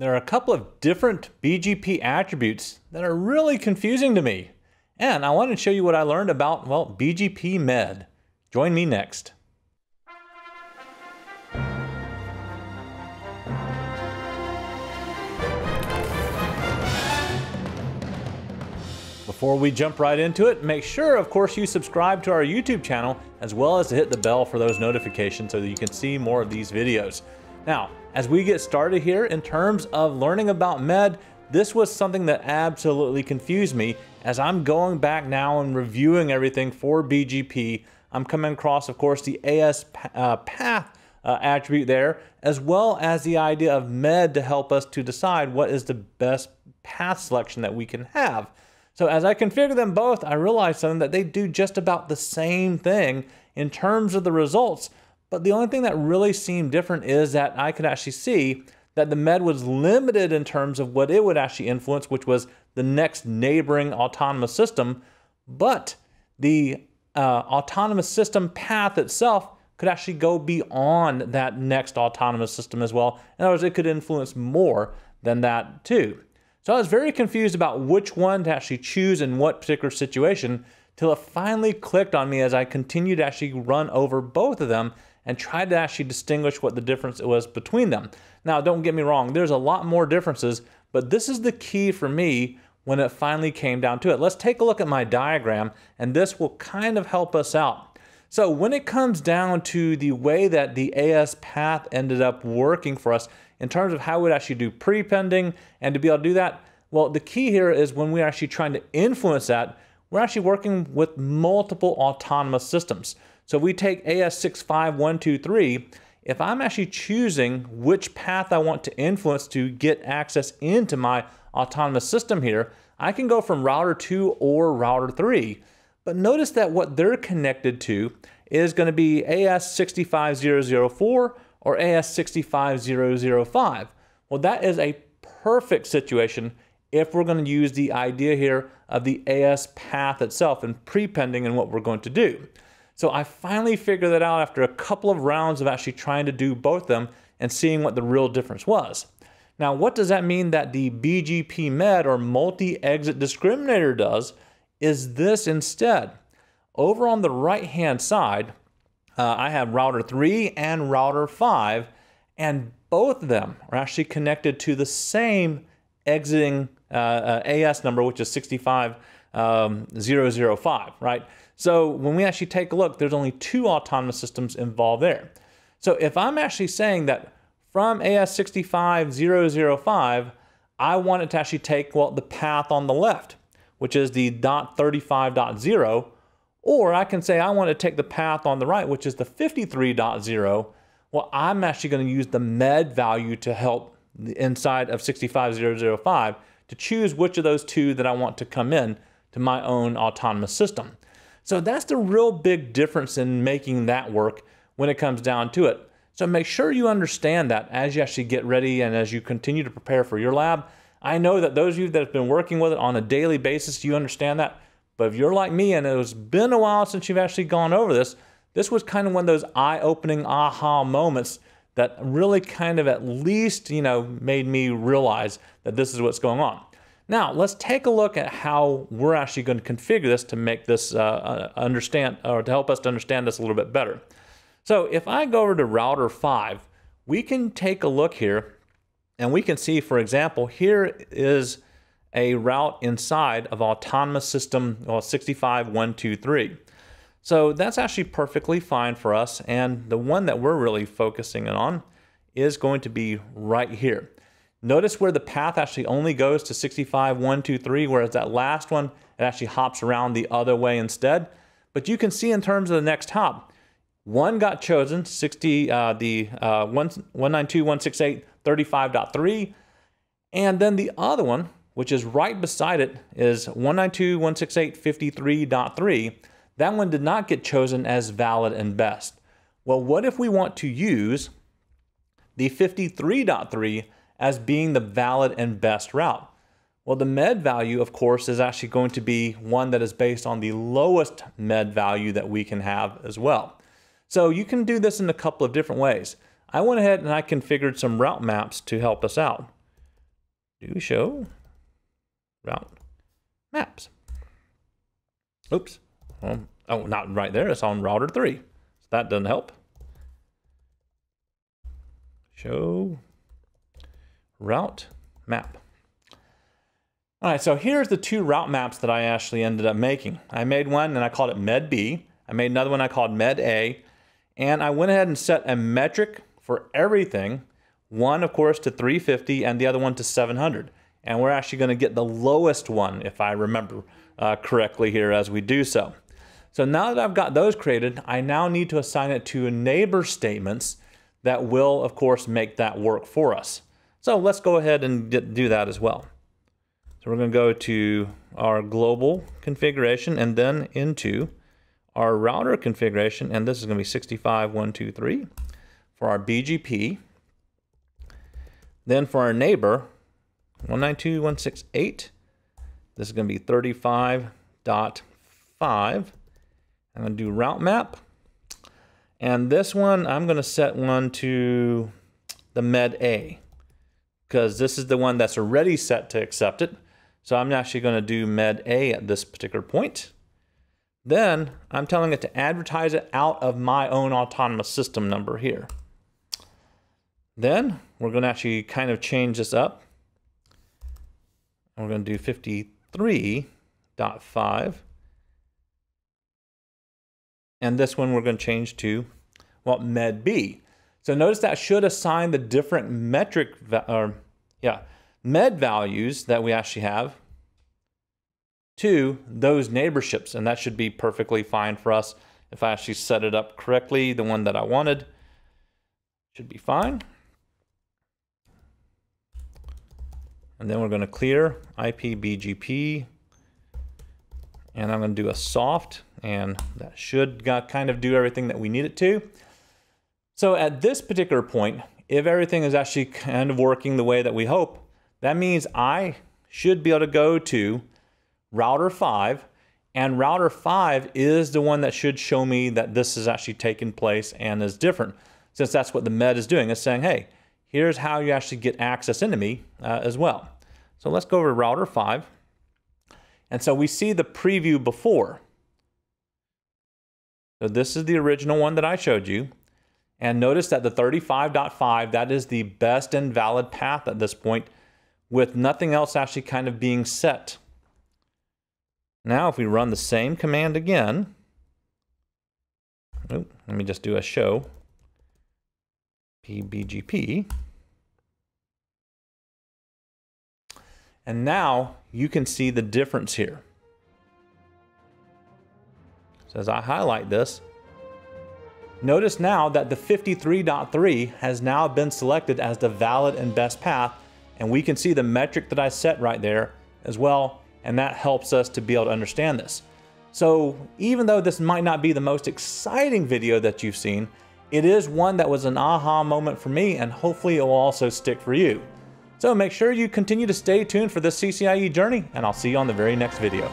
There are a couple of different BGP attributes that are really confusing to me. And I want to show you what I learned about, well, BGP Med. Join me next. Before we jump right into it, make sure, of course, you subscribe to our YouTube channel as well as to hit the bell for those notifications so that you can see more of these videos. Now, as we get started here in terms of learning about med, this was something that absolutely confused me as I'm going back now and reviewing everything for BGP. I'm coming across, of course, the AS uh, path uh, attribute there, as well as the idea of med to help us to decide what is the best path selection that we can have. So as I configure them both, I realized something that they do just about the same thing in terms of the results, but the only thing that really seemed different is that I could actually see that the med was limited in terms of what it would actually influence, which was the next neighboring autonomous system. But the uh, autonomous system path itself could actually go beyond that next autonomous system as well. In other words, it could influence more than that too. So I was very confused about which one to actually choose in what particular situation till it finally clicked on me as I continued to actually run over both of them and tried to actually distinguish what the difference was between them. Now, don't get me wrong, there's a lot more differences, but this is the key for me when it finally came down to it. Let's take a look at my diagram, and this will kind of help us out. So when it comes down to the way that the AS path ended up working for us in terms of how we'd actually do prepending and to be able to do that, well, the key here is when we're actually trying to influence that, we're actually working with multiple autonomous systems. So if we take AS65123, if I'm actually choosing which path I want to influence to get access into my autonomous system here, I can go from router 2 or router 3. But notice that what they're connected to is going to be AS65004 or AS65005. Well, that is a perfect situation if we're going to use the idea here of the AS path itself and prepending and what we're going to do. So I finally figured that out after a couple of rounds of actually trying to do both them and seeing what the real difference was. Now, what does that mean that the BGP MED or multi-exit discriminator does is this instead. Over on the right-hand side, uh, I have router 3 and router 5, and both of them are actually connected to the same exiting uh, uh, AS number, which is 65005, um, right? So when we actually take a look, there's only two autonomous systems involved there. So if I'm actually saying that from AS65005, I want it to actually take, well, the path on the left, which is the dot 35.0, or I can say I want to take the path on the right, which is the 53.0. Well, I'm actually going to use the med value to help inside of 65005 to choose which of those two that I want to come in to my own autonomous system. So that's the real big difference in making that work when it comes down to it. So make sure you understand that as you actually get ready and as you continue to prepare for your lab. I know that those of you that have been working with it on a daily basis, you understand that. But if you're like me and it has been a while since you've actually gone over this, this was kind of one of those eye-opening aha moments that really kind of at least, you know, made me realize that this is what's going on. Now, let's take a look at how we're actually going to configure this to make this uh, uh, understand, or to help us to understand this a little bit better. So if I go over to router 5, we can take a look here, and we can see, for example, here is a route inside of autonomous system well, 65123. So that's actually perfectly fine for us, and the one that we're really focusing on is going to be right here. Notice where the path actually only goes to 65, 1, 2, 3, whereas that last one, it actually hops around the other way instead. But you can see in terms of the next hop, one got chosen, 60, uh, the uh, 192.168.35.3, and then the other one, which is right beside it, is 192.168.53.3. That one did not get chosen as valid and best. Well, what if we want to use the 53.3 as being the valid and best route? Well, the med value, of course, is actually going to be one that is based on the lowest med value that we can have as well. So you can do this in a couple of different ways. I went ahead and I configured some route maps to help us out. do show route maps. Oops. Um, oh, not right there. It's on router three. So that doesn't help. Show route map. All right, so here's the two route maps that I actually ended up making. I made one and I called it Med B. I made another one I called Med A. And I went ahead and set a metric for everything. One, of course, to 350 and the other one to 700. And we're actually going to get the lowest one, if I remember uh, correctly here as we do so. So now that I've got those created, I now need to assign it to neighbor statements that will, of course, make that work for us. So let's go ahead and do that as well. So we're going to go to our global configuration and then into our router configuration, and this is going to be 65123 for our BGP. Then for our neighbor, 192.168, this is going to be 35.5. I'm going to do route map. And this one, I'm going to set one to the Med A because this is the one that's already set to accept it. So I'm actually going to do Med A at this particular point. Then I'm telling it to advertise it out of my own autonomous system number here. Then we're going to actually kind of change this up. We're going to do 53.5. And this one we're going to change to, well, med B. So notice that should assign the different metric, or yeah, med values that we actually have to those neighborships. And that should be perfectly fine for us. If I actually set it up correctly, the one that I wanted should be fine. And then we're going to clear IPBGP. And I'm going to do a soft, and that should kind of do everything that we need it to. So at this particular point, if everything is actually kind of working the way that we hope, that means I should be able to go to router 5, and router 5 is the one that should show me that this is actually taking place and is different, since that's what the med is doing. It's saying, hey, here's how you actually get access into me uh, as well. So let's go over to router 5. And so we see the preview before. So this is the original one that I showed you. And notice that the 35.5, that is the best and valid path at this point with nothing else actually kind of being set. Now, if we run the same command again, oh, let me just do a show pbgp. And now you can see the difference here. So as I highlight this, notice now that the 53.3 has now been selected as the valid and best path, and we can see the metric that I set right there as well and that helps us to be able to understand this. So even though this might not be the most exciting video that you've seen, it is one that was an aha moment for me and hopefully it will also stick for you. So make sure you continue to stay tuned for this CCIE journey and I'll see you on the very next video.